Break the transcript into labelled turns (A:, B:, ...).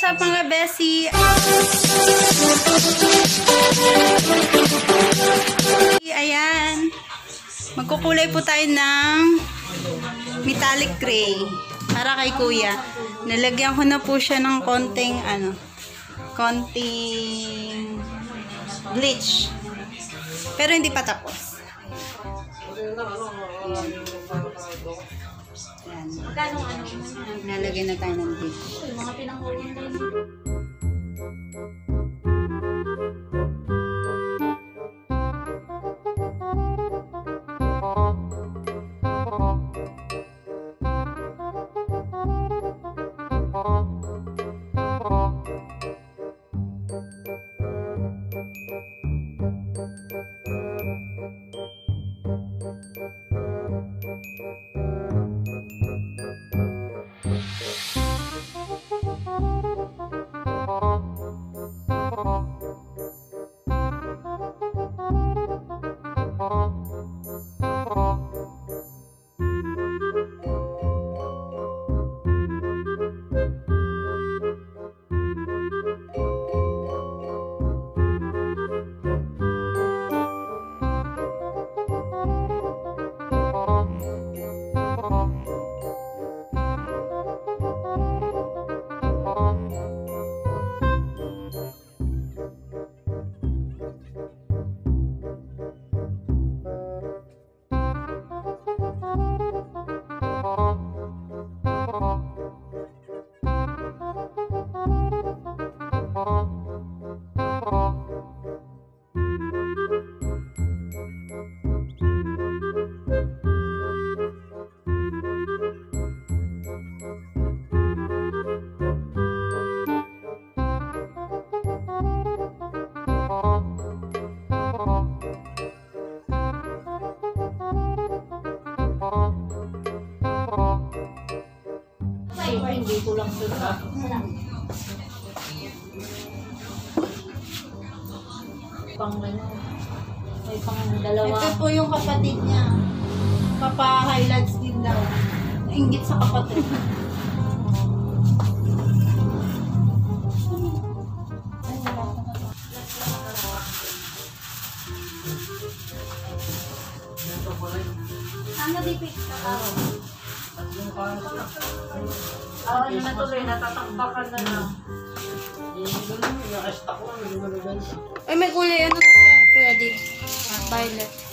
A: What's up mga besi? Ayan. Magkukulay po tayo ng metallic gray. Para kay kuya. Nalagyan ko na po siya ng konting ano, konting bleach. Pero hindi pa tapos. Ayan.
B: Magkano ano?
A: Nalagyan na tayo ng.
B: Yung mga pinangulong din. Ko lang ito na. Pang ano, may pang dalawa.
A: Ito po yung kapatid niya. Papa-highlights din daw. Ingit sa kapatid.
B: Ano di pick Ah, ano na tuloy, natatakbakan na lang.
A: Ay, may kulay ano siya, Kuya Dig. Violet.